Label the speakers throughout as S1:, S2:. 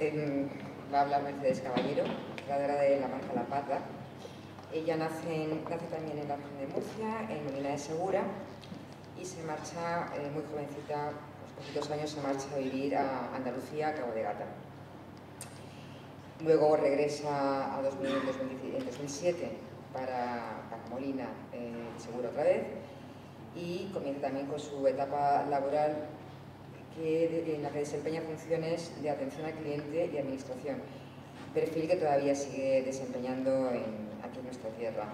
S1: eh, va a hablar Mercedes Caballero, creadora de la marca La Pata. Ella nace, también en la región de Murcia, en Molina de Segura, y se marcha eh, muy jovencita, unos poquitos años, se marcha a vivir a Andalucía, a Cabo de Gata. Luego regresa a 2000, en 2007 para, Molina eh, Segura otra vez y comienza también con su etapa laboral que, en la que desempeña funciones de atención al cliente y administración, perfil que todavía sigue desempeñando aquí en nuestra tierra.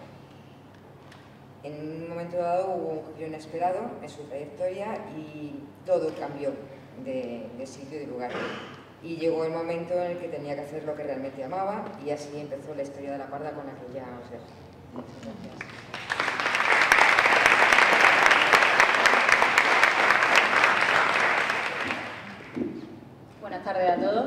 S1: En un momento dado hubo un giro inesperado en su trayectoria y todo cambió de, de sitio y de lugar. Y llegó el momento en el que tenía que hacer lo que realmente amaba y así empezó la historia de la parda con la. Muchas gracias.
S2: Tardes a todos.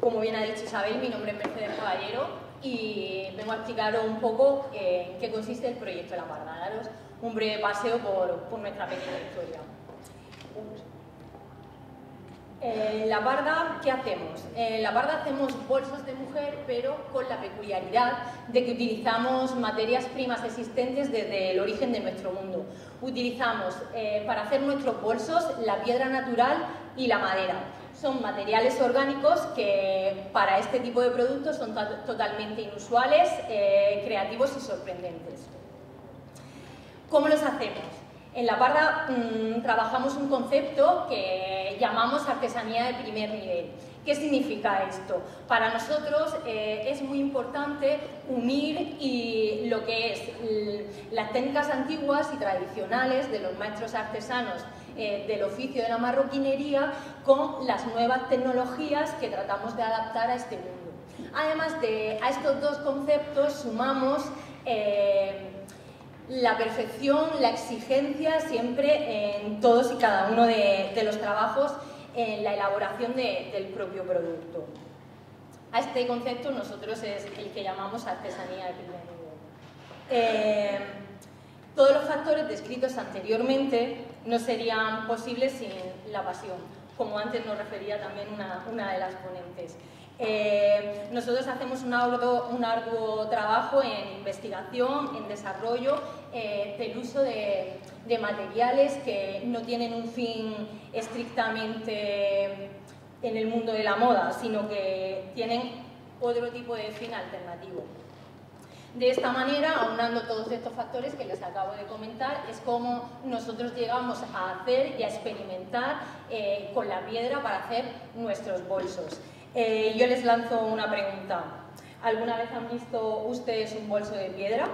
S2: Como bien ha dicho Isabel, mi nombre es Mercedes Caballero y vengo a explicaros un poco eh, en qué consiste el proyecto la Parda, daros un breve paseo por, por nuestra pequeña historia. En La Parda, ¿qué hacemos? En La Parda hacemos bolsos de mujer, pero con la peculiaridad de que utilizamos materias primas existentes desde el origen de nuestro mundo. Utilizamos eh, para hacer nuestros bolsos la piedra natural y la madera. Son materiales orgánicos que para este tipo de productos son totalmente inusuales, eh, creativos y sorprendentes. ¿Cómo los hacemos? En La Parda mmm, trabajamos un concepto que llamamos artesanía de primer nivel. ¿Qué significa esto? Para nosotros eh, es muy importante unir y lo que es las técnicas antiguas y tradicionales de los maestros artesanos eh, del oficio de la marroquinería con las nuevas tecnologías que tratamos de adaptar a este mundo. Además de a estos dos conceptos sumamos eh, la perfección, la exigencia siempre en todos y cada uno de, los trabajos en la elaboración de, del propio producto. A este concepto nosotros es el que llamamos artesanía de primer nivel. Eh, todos los factores descritos anteriormente no serían posibles sin la pasión, como antes nos refería también una, de las ponentes. Eh, nosotros hacemos un arduo, trabajo en investigación, en desarrollo eh, del uso de, materiales que no tienen un fin estrictamente en el mundo de la moda, sino que tienen otro tipo de fin alternativo. De esta manera, aunando todos estos factores que les acabo de comentar, es como nosotros llegamos a hacer y a experimentar eh, con la piedra para hacer nuestros bolsos. Eh, yo les lanzo una pregunta. ¿Alguna vez han visto ustedes un bolso de piedra?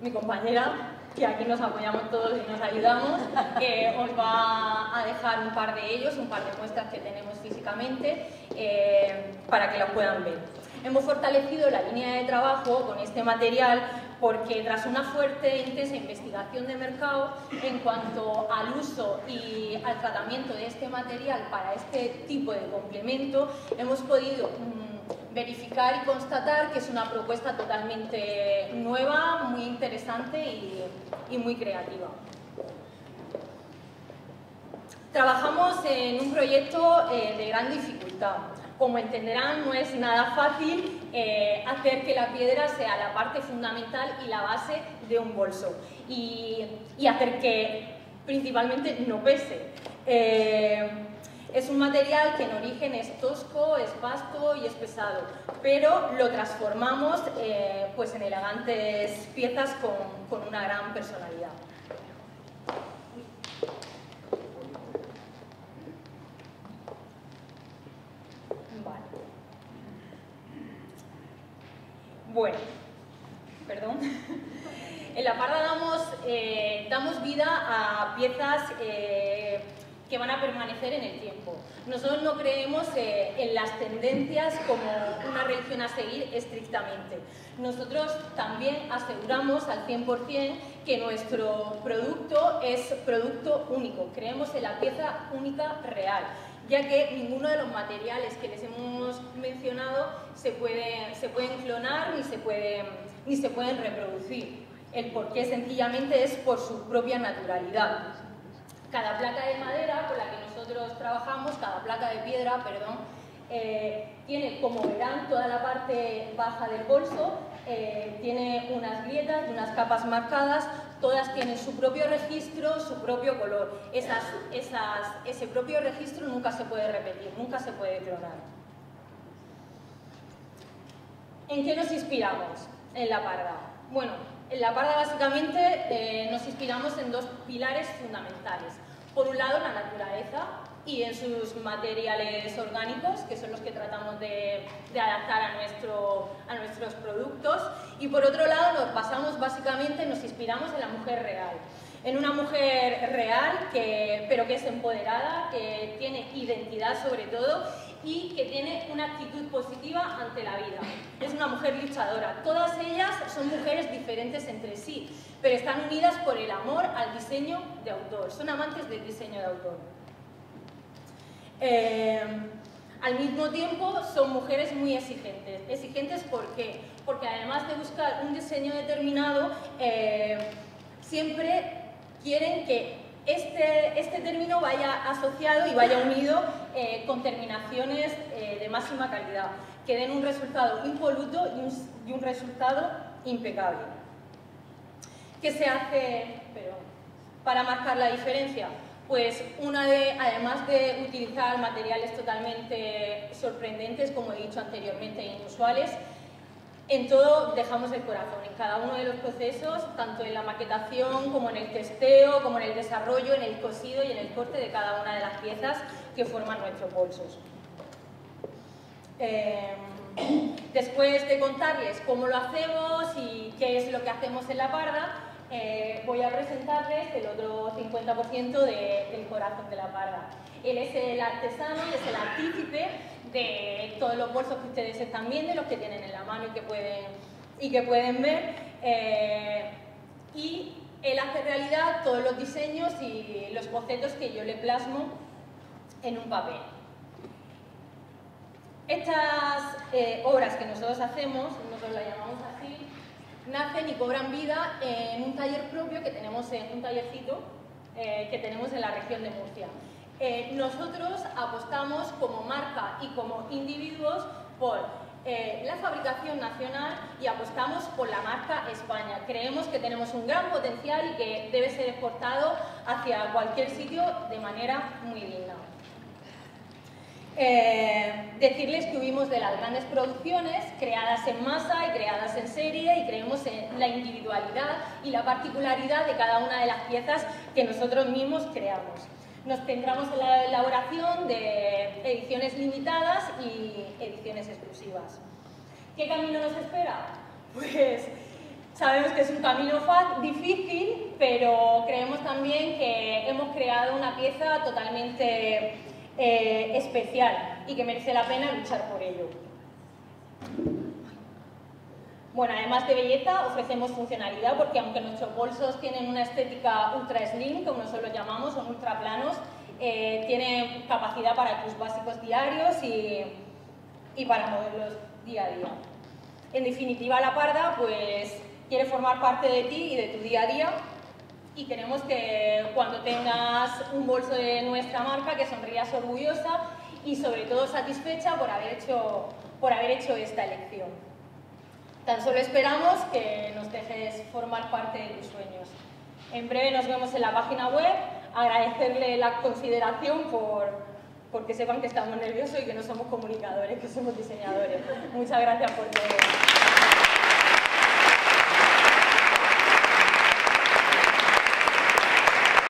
S2: Mi compañera, que aquí nos apoyamos todos y nos ayudamos, que os va a dejar un par de ellos, un par de muestras que tenemos físicamente, eh, para que las puedan ver. Hemos fortalecido la línea de trabajo con este material porque tras una fuerte e intensa investigación de mercado en cuanto al uso y al tratamiento de este material para este tipo de complemento, hemos podido mmm, verificar y constatar que es una propuesta totalmente nueva, muy interesante y, y muy creativa. Trabajamos en un proyecto eh, de gran dificultad. Como entenderán, no es nada fácil eh, hacer que la piedra sea la parte fundamental y la base de un bolso y, hacer que principalmente no pese. Eh, es un material que en origen es tosco, es vasto y es pesado, pero lo transformamos eh, pues en elegantes piezas con una gran personalidad. Bueno, perdón. En la parda damos, eh, damos vida a piezas eh, que van a permanecer en el tiempo. Nosotros no creemos eh, en las tendencias como una religión a seguir estrictamente. Nosotros también aseguramos al 100% que nuestro producto es producto único. Creemos en la pieza única real ya que ninguno de los materiales que les hemos mencionado se, se pueden clonar ni se, pueden, ni se pueden reproducir. El porqué sencillamente es por su propia naturalidad. Cada placa de madera con la que nosotros trabajamos, cada placa de piedra, perdón, eh, tiene, como verán, toda la parte baja del bolso, eh, tiene unas grietas, unas capas marcadas, todas tienen su propio registro, su propio color. Ese propio registro nunca se puede repetir, nunca se puede clonar. ¿En qué nos inspiramos en la parda? Bueno, en la parda básicamente eh, nos inspiramos en dos pilares fundamentales. Por un lado, la naturaleza y en sus materiales orgánicos, que son los que tratamos de, adaptar a, nuestro, a nuestros productos. Y por otro lado, nos basamos básicamente, nos inspiramos en la mujer real. En una mujer real, que, pero que es empoderada, que tiene identidad sobre todo y que tiene una actitud positiva ante la vida. Es una mujer luchadora. Todas ellas son mujeres diferentes entre sí, pero están unidas por el amor al diseño de autor. Son amantes del diseño de autor. Eh, al mismo tiempo son mujeres muy exigentes. ¿Exigentes por qué? Porque además de buscar un diseño determinado, eh, siempre quieren que este, este, término vaya asociado y vaya unido eh, con terminaciones de máxima calidad, que den un resultado impoluto y un, resultado impecable. ¿Qué se hace para marcar la diferencia? pues una de, además de utilizar materiales totalmente sorprendentes, como he dicho anteriormente, inusuales, en todo dejamos el corazón, en cada uno de los procesos, tanto en la maquetación como en el testeo, como en el desarrollo, en el cosido y en el corte de cada una de las piezas que forman nuestros bolsos. Eh, después de contarles cómo lo hacemos y qué es lo que hacemos en la parda, eh, voy a presentarles el otro 50% del corazón de la parda. Él es el artesano es el artífice de todos los bolsos que ustedes están viendo, los que tienen en la mano y que pueden, y que pueden ver. Eh, y él hace realidad todos los diseños y los bocetos que yo le plasmo en un papel. Estas eh, obras que nosotros hacemos, nosotros las llamamos así, nacen y cobran vida en un taller propio que tenemos en un tallercito eh, que tenemos en la región de Murcia. Eh, nosotros apostamos como marca y como individuos por eh, la fabricación nacional y apostamos por la marca España. Creemos que tenemos un gran potencial y que debe ser exportado hacia cualquier sitio de manera muy digna. Eh, decirles que huimos de las grandes producciones creadas en masa y creadas en serie y creemos en la individualidad y la particularidad de cada una de las piezas que nosotros mismos creamos. Nos centramos en la elaboración de ediciones limitadas y ediciones exclusivas. ¿Qué camino nos espera? Pues sabemos que es un camino difícil, pero creemos también que hemos creado una pieza totalmente eh, especial y que merece la pena luchar por ello. Bueno, además de belleza, ofrecemos funcionalidad porque aunque nuestros bolsos tienen una estética ultra slim, como nosotros lo llamamos, son ultra planos, eh, tienen capacidad para tus básicos diarios y, y para moverlos día a día. En definitiva, la parda pues, quiere formar parte de ti y de tu día a día y queremos que cuando tengas un bolso de nuestra marca que sonrías orgullosa y sobre todo satisfecha por haber hecho, por haber hecho esta elección. Tan solo esperamos que nos dejes formar parte de tus sueños. En breve nos vemos en la página web, agradecerle la consideración por, porque sepan que estamos nerviosos y que no somos comunicadores, que somos diseñadores. Muchas gracias por todo.